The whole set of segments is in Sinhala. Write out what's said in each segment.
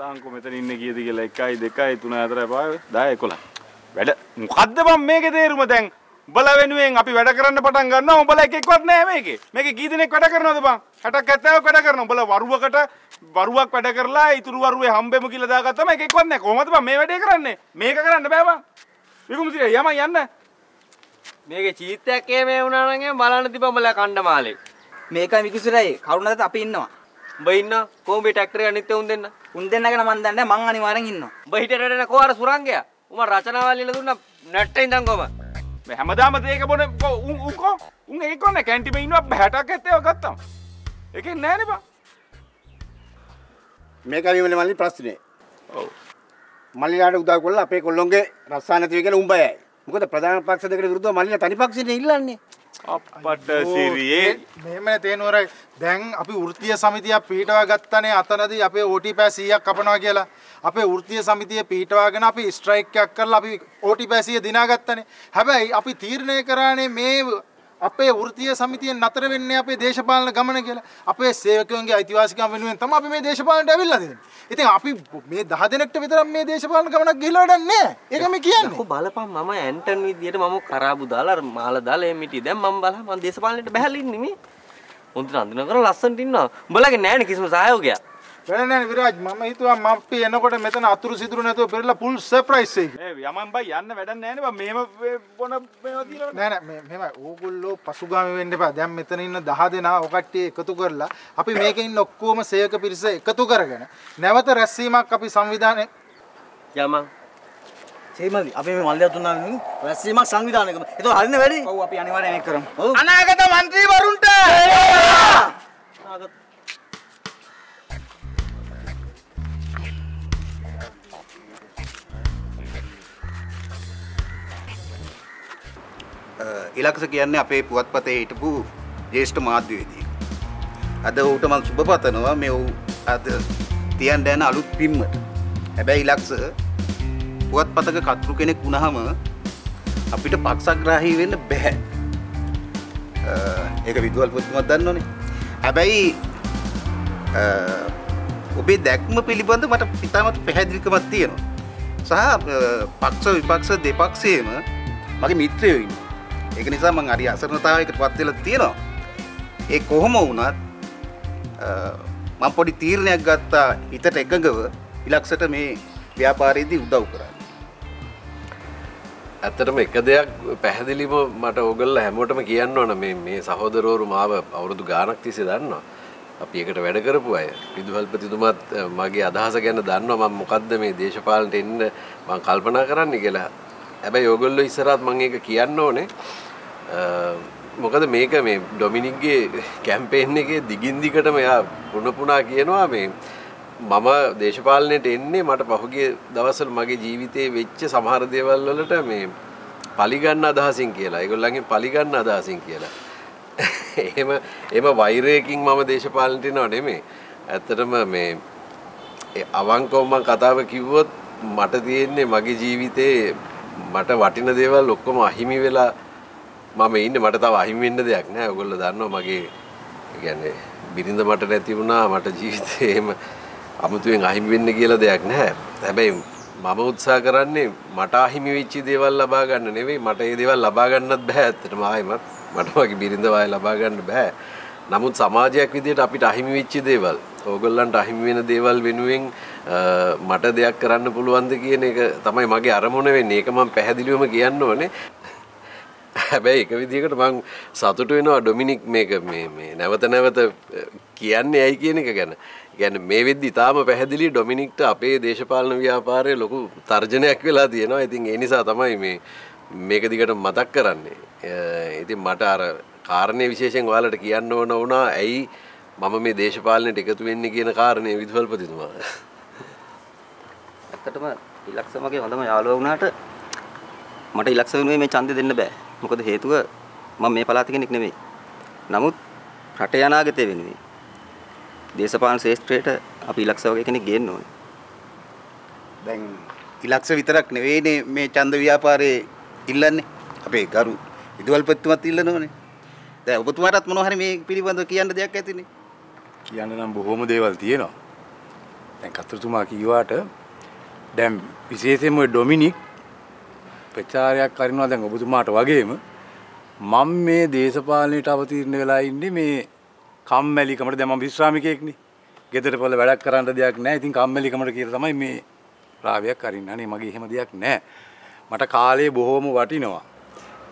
බලංකො මෙතන ඉන්න කීයද කියලා 1යි 2යි 3 4 5 10 11 වැඩ. මොකද්ද මම මේකේ තේරුම දැන්? උඹලා වෙනුවෙන් අපි වැඩ කරන්න පටන් ගන්නවා. උඹලා එකෙක්වත් නැහැ මේකේ. මේකේ කී දෙනෙක් වැඩ කරනවද බං? 60ක් 70ක් වැඩ කරනවා. උඹලා වරුවකට වරුවක් වැඩ කරලා ඉතුරු වරුවේ හම්බෙමු කියලා දාගත්තම එකෙක්වත් නැහැ. කොහොමද බං මේ වැඩේ කරන්නේ? මේක කරන්න බෑ බං. විකුමුතිර යම යන්න. මේකේ චීත්තයක් එහෙම වුණා නම් එහෙම බලන්න තිබඹලා කණ්ඩමාලේ. මේකයි විකුසුරයි කරුණාද අපි ඉන්නවා. උඹ ඉන්න කොහොම මේ ට්‍රැක්ටරේ අනිත් උන් දෙන්න. උන් දෙන්නගෙන මන් දන්නේ මං අනිවාර්යෙන් ඉන්නවා. උඹ හිටට එන කෝ අර සුරංගයා. උඹ රචනාවල් ඉල්ල දුන්නා නැට්ටේ ඉඳන් කොහම. මේ හැමදාම ඒක බොන උන් උකෝ උන් ඒක කොන්නේ කැන්ටිමේ ඉන්නවා 60ක් 70ක් ගත්තාම ඒකෙන් නෑනේ බං මේකයි මල්ලි මල්ලි ප්‍රශ්නේ. ඔව් මල්ලිලාට උදව් කරලා අපේ කොල්ලොන්ගේ රස්සා නැතිව කියලා උඹයයි. මොකද ප්‍රධාන පක්ෂ දෙකට විරුද්ධව මල්ලිලා තනි පක්ෂෙට ඉල්ලන්නේ. අපට සිරියේ මෙහෙමනේ තේනුවරයි දැන් අපි වෘත්තීය සමිතියක් පිහිටවා ගත්තනේ අතනදී අපේ ඕටි පෑ 100ක් කපනවා කියලා. අපේ වෘත්තීය සමිතිය පිහිටවාගෙන අපි ස්ට්‍රයික් එකක් කරලා අපි ඕටි පෑ 100 දිනාගත්තනේ. හැබැයි අපි තීරණය කරානේ මේ අපේ වෘත්තීය සමිතියෙන් නතර වෙන්නේ අපේ දේශපාලන ගමන කියලා. අපේ සේවකයන්ගේ අයිතිවාසිකම් වෙනුවෙන් තමයි අපි මේ දේශපාලනට ඇවිල්ලා තියෙන්නේ. ඉතින් අපි මේ 10 දෙනෙක්ට විතරක් මේ දේශපාලන ගමනක් ගිහිල්ලා වැඩක් නැහැ. ඒක මේ කියන්නේ. කො බලපන් මම ඇන්ටන් විදියට මම කරාබු දාලා අර මාල දාලා එම් මිටි දැන් මම බලලා මම දේශපාලනයට බහැලා ඉන්නේ මේ. හොඳට අඳින කර ලස්සනට ඉන්නවා. උඹලගේ නෑනේ කිසිම සහයෝගයක්. වෙන නෑ විරාජ් මම හිතුවා මප්පි එනකොට මෙතන අතුරු සිදුරු නැතුව පෙරලා ෆුල් සර්ප්‍රයිස් එකයි. ඒ යමන් බයි යන්න වැඩක් නෑනේ බා මෙහෙම බොන මේවා දීලා නෑ නෑ මේ මෙහෙමයි ඕගොල්ලෝ පසුගාමි වෙන්න එපා. දැන් මෙතන ඉන්න 10 දෙනා ඔය කට්ටිය එකතු කරලා අපි මේකේ ඉන්න ඔක්කොම සේවක පිරිස එකතු කරගෙන නැවත රැස්වීමක් අපි සංවිධානය යමන් සේමලි අපි මේ මල්ලිය දුන්නානේ රැස්වීමක් සංවිධානය කරමු. ඒක හරිනේ වැඩි. ඔව් අපි අනිවාර්යෙන් ඒක කරමු. අනාගත മന്ത്രിවරුන්ට අනාගත ඉලක්ෂ කියන්නේ අපේ පුවත්පතේ හිටපු ජේෂ්ඨ මාධ්‍යවේදී. අද ඌට මම සුබ පතනවා මේ ඌ අද තියන් දැන අලුත් පිම්මට. හැබැයි ඉලක්ෂ පුවත්පතක කතුරු කෙනෙක් වුණාම අපිට පක්ෂග්‍රාහී වෙන්න බෑ. අ, ඒක විදුහල් පුතුමත් දන්නවනේ. හැබැයි අ, ඔබේ දැක්ම පිළිබඳ මට ඉතාමත් පැහැදිලිකමක් තියෙනවා. සහ අ, පක්ෂ විපක්ෂ දෙපක්ෂයේම මගේ මිත්‍රයෝ ඉන්නවා. ඒක නිසා මං හරි අසරණතාවයකට පත් වෙලා තියෙනවා. ඒ කොහොම වුණත් අ, මම පොඩි තීරණයක් ගත්තා හිතට එකඟව ඉලක්ෂට මේ ව්‍යාපාරයේදී උදව් කරන්න. ඇත්තටම එක දෙයක් පැහැදිලිම මට ඕගල්ල හැමෝටම කියන්න ඕන මේ මේ සහෝදරවරු මාව අවුරුදු ගානක් තිස්සේ දන්නවා. අපි එකට වැඩ කරපු අය. විදුහල්පතිතුමත් අ, මගේ අදහස ගැන දන්නවා මම මොකද්ද මේ දේශපාලනට එන්න මම කල්පනා කරන්න කියලා. හැබැයි ඕගොල්ලෝ ඉස්සරහත් මම ඒක කියන්න ඕනේ. අ, මොකද මේක මේ ඩොමිනික්ගේ කැම්පේන් එකේ දිගින් දිගටම එයා පුන පුනා කියනවා මේ මම දේශපාලනයට එන්නේ මට පහුගිය දවස්වල මගේ ජීවිතේ වෙච්ච සමහර දේවල් වලට මේ පලිගන්න අදහසින් කියලා. ඒගොල්ලන්ගෙන් පලිගන්න අදහසින් කියලා. එහෙම එහෙම වෛරයකින් මම දේශපාලනයට එනව නෙමෙයි. ඇත්තටම මේ ඒ අවංකව මම කතාව කිව්වොත් මට තියෙන්නේ මගේ ජීවිතේ මට වටින දේවල් ඔක්කොම අහිමි වෙලා මම ඉන්නේ මට තව අහිමි වෙන්න දෙයක් නෑ. ඔයගොල්ලෝ දන්නවා මගේ ඒ කියන්නේ බිරිඳ මට නැති වුණා මට ජීවිතේ එහෙම අමුතුවෙන් අහිමි වෙන්න කියලා දෙයක් නැහැ. හැබැයි මම උත්සාහ කරන්නේ මට අහිමි වෙච්ච දේවල් ලබා ගන්න නෙවෙයි මට ඒ දේවල් ලබා ගන්නත් බෑ ඇත්තටම ආයෙමත් මට වගේ බිරිඳ වාය ලබා ගන්න බෑ. නමුත් සමාජයක් විදිහට අපිට අහිමි වෙච්ච දේවල් ඕගොල්ලන්ට අහිමි වෙන දේවල් වෙනුවෙන් අ, මට දෙයක් කරන්න පුළුවන්ද කියන එක තමයි මගේ අරමුණ වෙන්නේ. ඒක මම පැහැදිලිවම කියන්න ඕනේ. හැබැයි එක විදිහකට මං සතුටු වෙනවා ඩොමිනික් මේක මේ මේ නැවත නැවත අ, කියන්නේ ඇයි කියන එක ගැන. කියන්නේ මේ වෙද්දි තාම පැහැදිලි ඩොමිනික්ට අපේ දේශපාලන ව්‍යාපාරයේ ලොකු තර්ජනයක් වෙලා තියෙනවා. ඉතින් ඒ නිසා තමයි මේ මේක දිගට මතක් කරන්නේ. අ, ඉතින් මට අර කාරණේ විශේෂයෙන් ඔයාලට කියන්න ඕන වුණා ඇයි මම මේ දේශපාලනයට එකතු වෙන්නේ කියන කාරණේ විදුහල්පතිතුමා. ඇත්තටම ඉලක්ෂ මගේ හොඳම යාළුවා වුණාට මට ඉලක්ෂ වෙනුවෙන් මේ ඡන්දෙ දෙන්න බෑ. මොකද හේතුව මම මේ පළාත කෙනෙක් නෙමෙයි. නමුත් රටේ අනාගතය වෙනුවෙන් දේශපාලන ශාස්ත්‍රයට අපි ඉලක්ෂ වගේ කෙනෙක් ගේන්න ඕනේ. දැන් ඉලක්ෂ විතරක් නෙවෙයිනේ මේ ඡන්ද ව්‍යාපාරේ ඉල්ලන්නේ. අපේ ගරු විදුහල්පතිතුමත් ඉල්ලනවනේ. දැන් ඔබතුමාටත් මොනවා හරි මේ පිළිබඳව කියන්න දෙයක් ඇතිනේ. කියන්න නම් බොහොම දේවල් තියෙනවා දැන් කතරතුමා කිව්වාට දැන් විශේෂයෙන්ම ඔය ඩොමිනික් ප්‍රචාරයක් කරනවා දැන් ඔබතුමාට වගේම මම මේ දේශපාලනයට අවතීර්ණ වෙලා ඉන්නේ මේ කම්මැලිකමට දැන් මම විශ්‍රාමිකයෙක්නේ. ගෙදර පොළ වැඩක් කරන්න දෙයක් නැහැ. ඉතින් කම්මැලිකමට කියලා තමයි මේ රාවයක් අරින්න. අනේ මගේ එහෙම දෙයක් නැහැ. මට කාලේ බොහොම වටිනවා.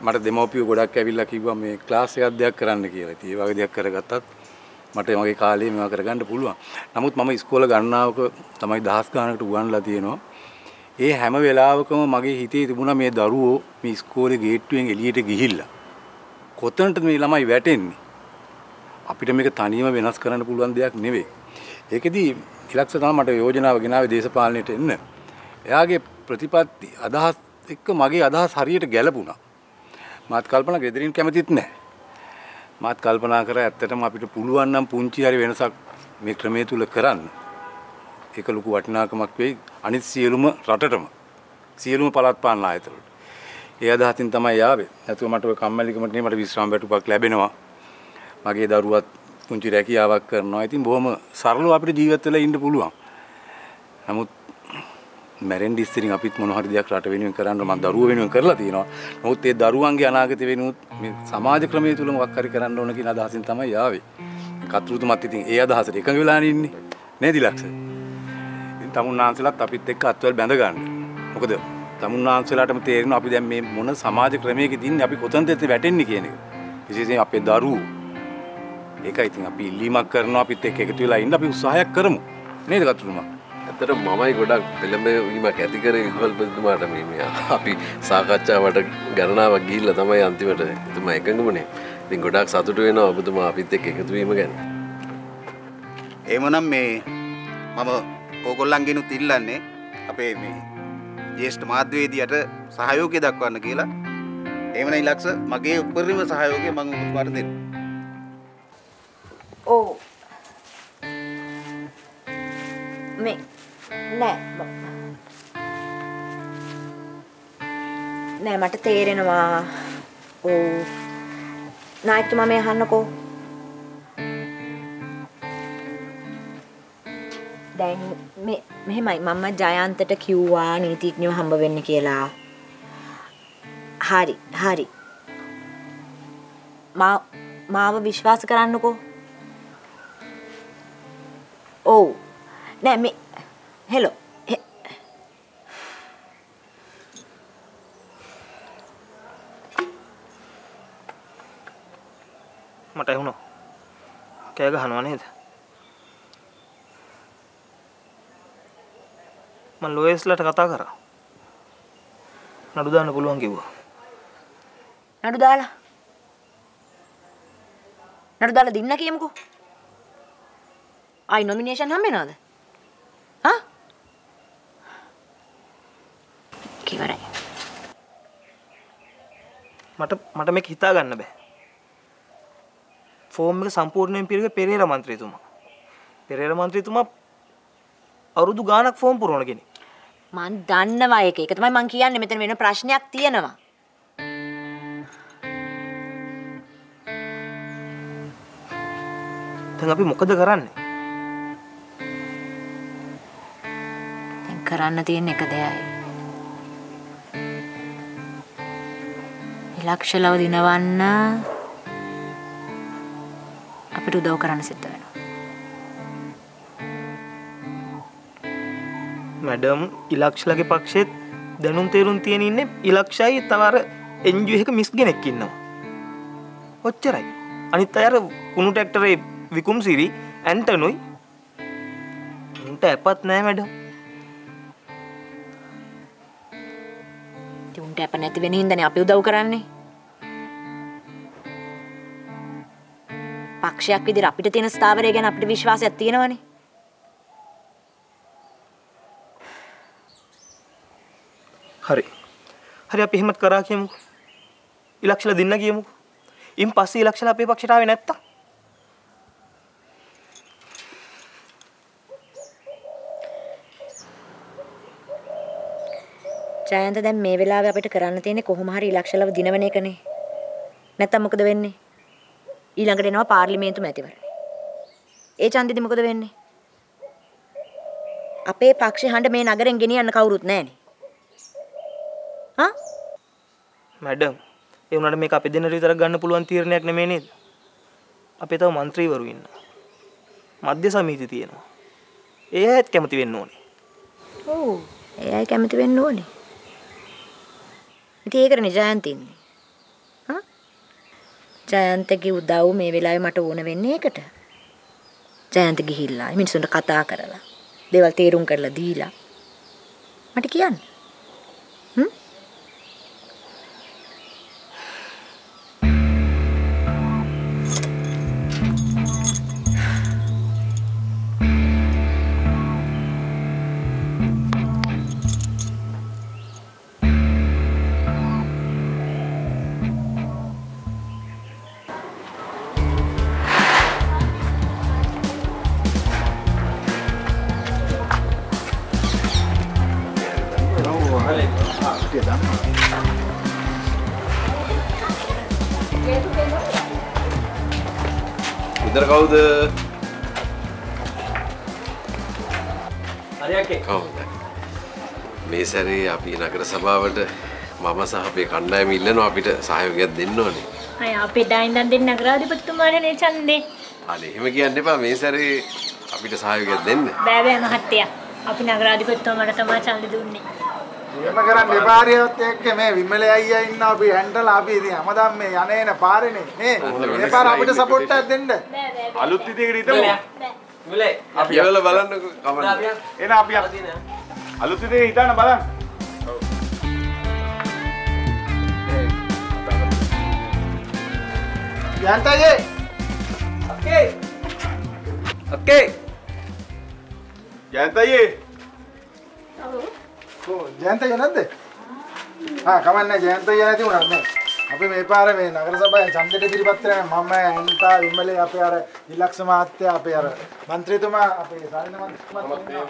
මට දෙමව්පියෝ ගොඩක් ඇවිල්ලා කිව්වා මේ ක්ලාස් එකක් දෙයක් කරන්න කියලා. ඉතින් ඒ වගේ දෙයක් කරගත්තත් මට මගේ කාලේ මේවා කරගන්න පුළුවන්. නමුත් මම ඉස්කෝල ගණනාවක තමයි දහස් ගානකට උගන්ලා තියෙනවා. ඒ හැම වෙලාවකම මගේ හිතේ තිබුණා මේ දරුවෝ මේ ඉස්කෝලේ ගේට්ටුවෙන් එළියට ගිහිල්ලා කොතනටද මේ ළමයි වැටෙන්නේ? අපිට මේක තනියම වෙනස් කරන්න පුළුවන් දෙයක් නෙවෙයි. ඒකෙදි ඉලක්ෂ තමයි මට යෝජනාව ගෙනාවේ දේශපාලනයට එන්න. එයාගේ ප්‍රතිපත්ති අදහස් එක්ක මගේ අදහස් හරියට ගැලපුණා. මාත් කල්පනා ගෙදරින් කැමතිත් නැහැ. මාත් කල්පනා කරා ඇත්තටම අපිට පුළුවන් නම් පුංචි හරි වෙනසක් මේ ක්‍රමයේ තුල කරන්න. ඒක ලොකු වටිනාකමක් වෙයි අනිත් සියලුම රටටම. සියලුම පළාත් පාලන ආයතනවලට. ඒ අදහසින් තමයි ආවේ. නැතුව මට ඔය කම්මැලිකමට නේ මට විශ්‍රාම වැටුපක් ලැබෙනවා. මගේ දරුවත් පුංචි රැකියාවක් කරනවා. ඉතින් බොහොම සරලව අපිට ජීවත් වෙලා ඉන්න පුළුවන්. නමුත් මැරෙන්න ඉස්සරින් අපිත් මොන හරි දෙයක් රට වෙනුවෙන් කරන්න මම දරුවෝ වෙනුවෙන් කරලා තියෙනවා. නමුත් ඒ දරුවන්ගේ අනාගත වෙනුත් මේ සමාජ ක්‍රමයේ තුල මොකක් හරි කරන්න ඕන කියන අදහසින් තමයි ආවේ. කතුරුතුමත් ඉතින් ඒ අදහසට එකඟ වෙලා ඉන්නේ. නේද ඉලක්ෂ? ඉතින් තමුන්නාන්සලත් අපිත් එක්ක අත්වල බැඳ ගන්න. මොකද තමුන්නාන්සලාටම තේරෙනවා අපි දැන් මේ මොන සමාජ ක්‍රමයකද ඉන්නේ අපි කොතනද වැටෙන්නේ කියන එක. විශේෂයෙන් අපේ දරුවෝ. ඒකයි ඉතින් අපි ඉල්ලීමක් කරනවා අපිත් එක්ක එකතු වෙලා ඉන්න අපි උත්සාහයක් කරමු. නේද කතුරුමා? ඇත්තට මමයි ගොඩක් පෙළඹවීමක් ඇති කරේ විදුහල්පතිතුමාට මේ මේ අපි සාකච්ඡාවට ගණනාවක් ගිහිල්ලා තමයි අන්තිමට එතුමා එකඟුනේ. ඉතින් ගොඩක් සතුටු වෙනවා ඔබතුමා අපිත් එක්ක එකතු වීම ගැන. එහෙමනම් මේ මම ඕගොල්ලන්ගෙනුත් ඉල්ලන්නේ අපේ මේ ජේෂ්ඨ මාධ්‍යවේදියට සහයෝගය දක්වන්න කියලා. එහෙමනම් ඉලක්ෂ මගේ උපරිම සහයෝගය මම ඔබතුමාට දෙන්න. ඔව් මේ නෑ ම- නෑ මට තේරෙනවා. ඔව්. නායකතුමා මේ අහන්නකෝ. දැන් මේ මෙහෙමයි. මම ජයන්තට කිව්වා නීතිඥයෝ හම්බ වෙන්න කියලා. හරි හරි. මා මාව විශ්වාස කරන්නකෝ. ඔව්. නෑ මේ හෙ- මට ඇහුණා. කෑ ගහනවා නේද? මම ලෝයස්ලට කතා කරා. නඩු දාන්න පුළුවන් කිව්වා. නඩු දාලා? නඩු දාලා දින්න කියමුකෝ. ආයි නොමිනේෂන් හම්බ වෙනවද හා කිවරයි මට මට මේක හිතා ගන්න බෑ. ෆෝම් එක සම්පූර්ණයෙන් පිරුවේ පෙරේර මන්ත්‍රීතුමා. පෙරේර මන්ත්‍රීතුමා අවුරුදු ගාණක් ෆෝම් පුරවන කෙනෙක්. මන් දන්නවා ඒක. ඒක තමයි මං කියන්නේ. මෙතන වෙන ප්‍රශ්නයක් තියෙනවා. දැන් අපි මොකද කරන්නේ? දැන් කරන්න තියෙන එක දෙයයි ඉලක්ෂලව දිනවන්න අපිට උදව් කරන්න සිද්ධ වෙනවා. මැඩම් ඉලක්ෂලගේ පක්ෂෙත් දැනුම් තේරුම් තියෙන ඉන්නේ ඉලක්ෂයි. තව අර එන්ජු එක මිස් කෙනෙක් ඉන්නවා. ඔච්චරයි. අනිත් අය අර කුණු ටැක්ටරේ විකුම් සිරි ඇන්ටනුයි. උන්ට ඇපත් නෑ මැඩම්. ඉතින් උන්ට අප නැති වෙන හින්දානේ අපි උදව් කරන්නේ. පක්ෂයක් විදිහට අපිට තියෙන ස්ථාවරය ගැන අපිට විශ්වාසයක් තියෙනවනේ. හරි. හරි අපි එහෙමත් කරා කියමුකෝ. ඉලක්ෂල දෙන්න කියමුකෝ. ඉන් පස්සේ ඉලක්ෂල අපේ පක්ෂයට ආවේ නැත්තම්. ජයන්ත දැන් මේ වෙලාවේ අපිට කරන්න තියෙන්නේ කොහොම හරි ඉලක්ෂලව දිනවන එකනේ. නැත්තම් මොකද වෙන්නේ? ඊළඟට එනවා පාර්ලිමේන්තු මැතිවරණය. ඒ ඡන්දෙදි මොකද වෙන්නේ? අපේ පක්ෂේ හඬ මේ නගරෙන් ගෙනියන්න කවුරුත් නැහනේ. හා? මැඩම්, ඒ උනාට මේක අපි දෙන්නට විතරක් ගන්න පුළුවන් තීරණයක් නෙමෙයි නේද? අපේ තව മന്ത്രിවරු ඉන්නවා. මධ්‍ය සමීති තියෙනවා. ඒ අයත් කැමති වෙන්න ඕනේ. ඔව්. ඒ අය කැමති වෙන්න ඕනේ. ඉතින් ඒකනේ ජයන්ත ඉන්නේ. හා? ජයන්තගේ උදව් මේ වෙලාවේ මට ඕන වෙන්නේ ඒකට. ජයන්ත ගිහිල්ලා මිනිස්සුන්ට කතා කරලා දේවල් තේරුම් කරලා දීලා මට කියන්න. විතර කවුද මේ සැරේ අපි නගර සභාවට මම සහ අපේ කණ්ඩායම ඉල්ලනවා අපිට සහයෝගයක් දෙන්න ඕනේ අය අපේ ඩයින්දන් දෙන්න නගරාධිපතිතුමානේ ඡන්දේ. අනේ එහෙම කියන්න එපා මේ සැරේ අපිට සහයෝගයක් දෙන්න බෑ බෑ මහත්තයා. අපි නගරාධිපතිතුමාට තමයි ඡන්දෙ දුන්නේ. එහෙම කරන්න එපාරියොත් එක්ක මේ විමලේ අයියා ඉන්න අපි හැන්ඩලා අපි ඉතින් හැමදාම මේ යන්නේන පාරේනේ නේ? මේ පාර අපිට සපෝට් එකක් දෙන්න. අලුත් විදියකට හිතමු. මුලේ අපි යවලා බලන්නකෝ කමන්න. එන අපි අලුත් විදියකට හිතන්න බලන්න. යන්තයේ ඔකේ. ඔකේ. ජයන්තයේ ජයන්ත අයියා නැද්ද? ආ කමන්නේ ජයන්ත අයියා නැති වුණා නේ. අපි මේ පාර මේ නගර සභාවේ ඡන්දෙට ඉදිරිපත් කරන මම අනිතා විමලේ අපේ අර ඉලක්ෂ මහත්තයා අපේ අර മന്ത്രിතුමා අපේ සාරින මන්ත්‍රීතුමා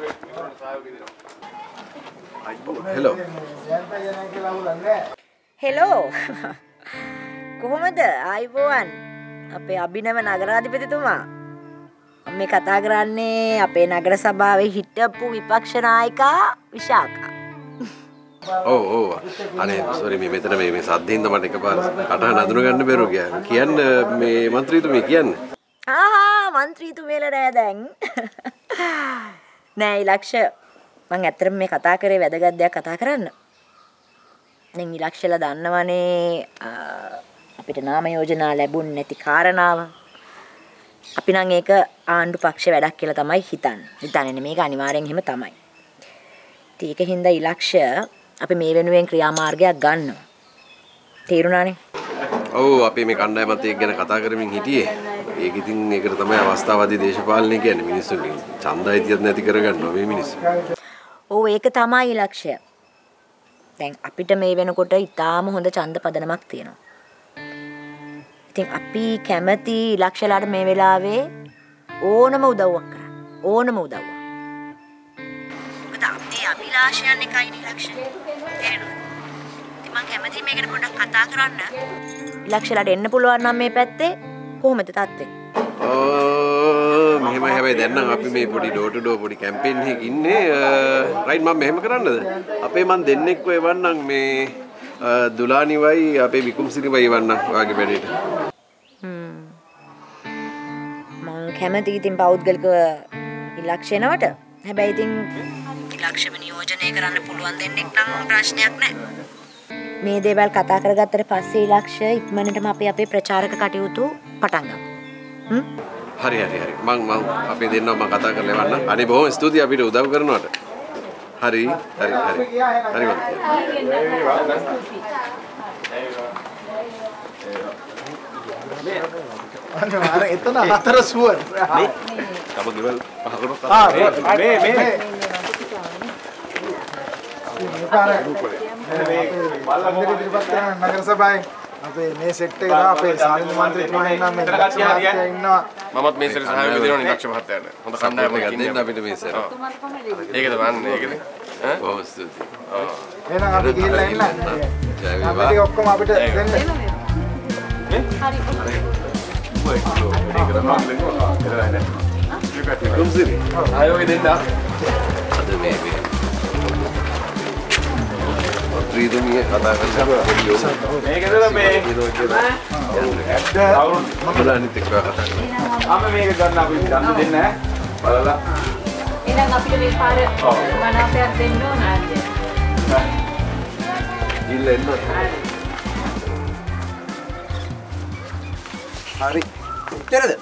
හෙලෝ ජයන්ත අයියා නැහැ කියලා අහුලන්නේ. හෙලෝ කොහොමද? ආයිබෝවන්. අපේ අභිනව නගරාධිපතිතුමා. මේ කතා කරන්නේ අපේ නගර සභාවේ හිටපු විපක්ෂ නායිකා විශාකා. ඔව් ඔව් අනේ සෝරි මේ මෙතන මේ මේ සද්දින්ද මට එකපාර කටහඬ අඳුර ගන්න බැරුව ගියා. කියන්න මේ മന്ത്രിතුමිය කියන්න. ආහා മന്ത്രിතුමියලා නෑ දැන්. නෑ ඉලක්ෂ මං ඇත්තටම මේ කතා කරේ වැදගත් දෙයක් කතා කරන්න. දැන් ඉලක්ෂලා දන්නවනේ අපිට නාම යෝජනා ලැබුණ නැති කාරණාව. අපි නම් ඒක ආණ්ඩු පක්ෂ වැඩක් කියලා තමයි හිතන්නේ. හිතන්නේ මේක අනිවාර්යෙන් එහෙම තමයි. ඉතින් ඒකින්ද ඉලක්ෂ අපි මේ වෙනුවෙන් ක්‍රියාමාර්ගයක් ගන්නවා තේරුණානේ ඔව් අපි මේ කණ්ඩායමත් එක්ක ගැන කතා කරමින් හිටියේ ඒක ඉතින් ඒකට තමයි අවස්ථාවාදී දේශපාලනය කියන්නේ මිනිස්සුන්ගේ ඡන්දයිතියත් නැති කරගන්නවා මේ මිනිස්සු ඔව් ඒක තමයි ලක්ෂ්‍ය. දැන් අපිට මේ වෙනකොට ඊටාම හොඳ ඡන්ද පදනමක් තියෙනවා. ඉතින් අපි කැමති ඉලක්ෂලාට මේ වෙලාවේ ඕනම උදව්වක් කරන්න. ඕනම උදව්වක්. අපේ අභිලාෂයන් එකයි ඉලක්ෂ. තේරෙනවද? මම කැමති මේකට පොඩ්ඩක් කතා කරන්න. ඉලක්ෂලාට එන්න පුළුවන් නම් මේ පැත්තේ කොහොමද තත්ත්වය? ඕ මෙහෙම හැබැයි දැන් නම් අපි මේ පොඩි ඩෝ ටු ඩෝ පොඩි කැම්පේන් එකක ඉන්නේ රයිට් මම මෙහෙම කරන්නද අපේ මන් දෙන්නෙක්ව එවන්නම් මේ දුලානිවයි අපේ විකුම්සිරිවයි එවන්නම් ඔයාගේ වැඩේට මං කැමති ඉතින් පෞද්ගලිකව ඉලක්ෂණවට හැබැයි ඉතින් ඉලක්ෂම නියෝජනය කරන්න පුළුවන් දෙන්නෙක් නම් ප්‍රශ්නයක් නැහැ මේ දේවල් කතා කරගත්තට පස්සේ ඉලක්ෂ ඉක්මනටම අපි අපේ ප්‍රචාරක කටයුතු පටන් ගමු. හ්ම්? හරි හරි හරි. මං මං අපේ දෙන්නා මං කතා කරලා එවන්නම් අනේ බොහොම ස්තුතියි අපිට උදව් කරනවට. හරි හරි හරි. හරි මං අන්න අර එතන හතර සුවර්. තම ගෙවල් පහකට ආ මේ මේ මේ පාර ඡන්දෙට ඉදිරිපත් කරන නගර සභාවේ අපේ මේ සෙට් එක තමයි අපේ සාරින මන්ත්‍රීතුමා ඉන්නවා මේ මහත්තයා ඉන්නවා. මමත් මේ සැරේ සහයෝගය දෙනවා නිලක්ෂ මහත්තයාට. හොඳ කණ්ඩායමක් දෙන්න. අපිට මේ සැර ඒකද වන්නේ ඒකද? ඈ? බොහොම ස්තුතියි. එහෙනම් අපි ගිහිල්ලා එන්න ජය අපි වේවා ටික ඔක්කොම අපිට දෙන්න. විකුම්සිරි ආයෝගය දෙන්න. අද මේ ත්‍රීදුමිය කතා කරලා මේකද මේ මම අනිත් එක්ක කතා කරනවා ආම මේක ගන්න අපි දන්න දෙන්න ඈ. බලලා එහෙනම් අපිට මේ පාර මනාපයක් දෙන්න ඕන ආද? ඉල්ල එන්න හරි එච්චරද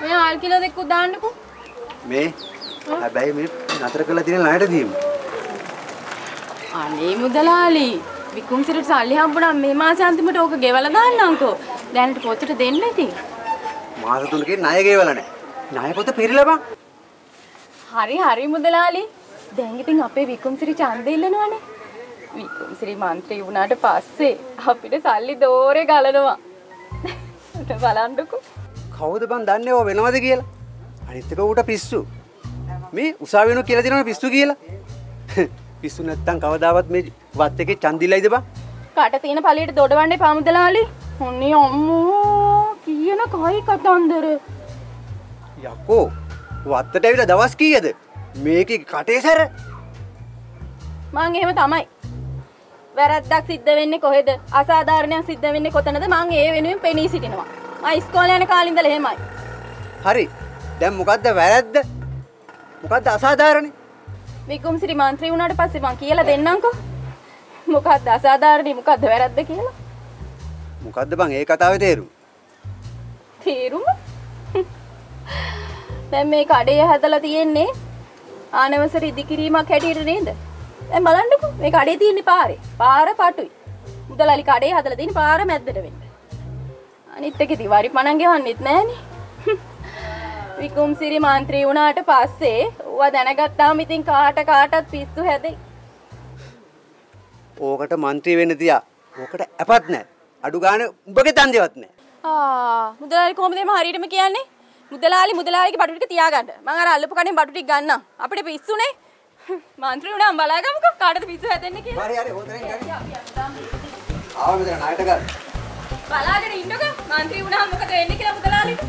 මේ ආල් කිලෝ දෙකක් දාන්නකෝ. මේ හැබැයි මේ නතර කරලා තියෙන ණයට දීමු අනේ මුදලාලි විකුම්සිරට සල්ලි හම්බුණා මේ මාසේ අන්තිමට ඕක ගෙවලා දාන්නම්කෝ. දැනට පොතට දෙන්න ඉතින්. මාස තුනකින් ණය ගෙවලා නැහැ. ණය පොත පිරිලපන්. හරි හරි මුදලාලි. දැන් ඉතින් අපේ විකුම්සිරි ඡන්දෙ ඉල්ලනවානේ. විකුම්සිරි മന്ത്രി වුණාට පස්සේ අපිට සල්ලි දෝරේ ගලනවා. උට බලන්නකෝ. කවුද බන් දන්නේ ඕ වෙනවද කියලා? අනිත් එක ඌට පිස්සු. මේ උසාවියනෝ කියලා දෙනවනේ පිස්සු කියලා. පිස්සු නැත්තම් කවදාවත් මේ වත් එකේ ඡන්දිලයිද බං කට තියෙන පළියට දොඩවන්න එපා මුදලාලි. ඔන්නේ අම්මෝ කියන කයි කතන්දර. යකෝ වත්තට ඇවිල්ලා දවස් කීයද මේකේ කටේ සැර මං එහෙම තමයි. වැරද්දක් සිද්ධ වෙන්නේ කොහෙද? අසාධාරණයක් සිද්ධ වෙන්නේ කොතනද? මං ඒ වෙනුවෙන් පෙනී සිටිනවා. මං ඉස්කෝලේ යන කාලේ ඉඳලා එහෙමයි. හරි දැන් මොකද්ද වැරද්ද මොකද්ද අසාධාරණේ විකුම්සිරි මන්ත්‍රී වුණාට පස්සේ මං කියලා දෙන්නම්කෝ. මොකක්ද අසාධාරණේ මොකක්ද වැරද්ද කියලා? මොකද්ද බං ඒ කතාවේ තේරුම තේරුම? දැන් මේ කඩේ හැදලා තියෙන්නේ ආනවසර ඉදිකිරීමක් හැටියට නේද? දැන් බලන්නකෝ මේ කඩේ තියෙන්නේ පාරේ. පාර පටුයි. මුදලාලි කඩේ හදලා තියෙන පාර මැද්දට වෙන්න. අනිත් එකේ දිවාරි පණන් ගෙවන්නෙත් නෑනේ. විකුම්සිරි මන්ත්‍රී වුණාට පස්සේ ඌවා දැනගත්තාම ඉතින් කාට කාටත් පිස්සු හැදෙයි. ඕකට මන්ත්‍රී වෙන්න තියා ඕකට ඇපත් නැහැ අඩු ගාන උඹගේ තන්දේවත් නැහැ ආ මුදලාලි කොහොමද එහෙම හරියටම කියන්නේ? මුදලාලි මුදලාලිගේ බඩු ටික තියාගන්න. මං අර අල්ලපු කණෙන් බඩු ටික ගන්නම්. අපිට පිස්සුනේ. මන්ත්‍රී උනාම බලාගමුකෝ කාටද පිස්සු හැදෙන්නේ කියලා. හරි හරි හොතෙන් ගන්න ආව මෙතන ණයට ගන්න බලාගෙන ඉන්නකෝ මන්ත්‍රී වුණාම මොකද වෙන්නේ කියලා මුදලාලිට.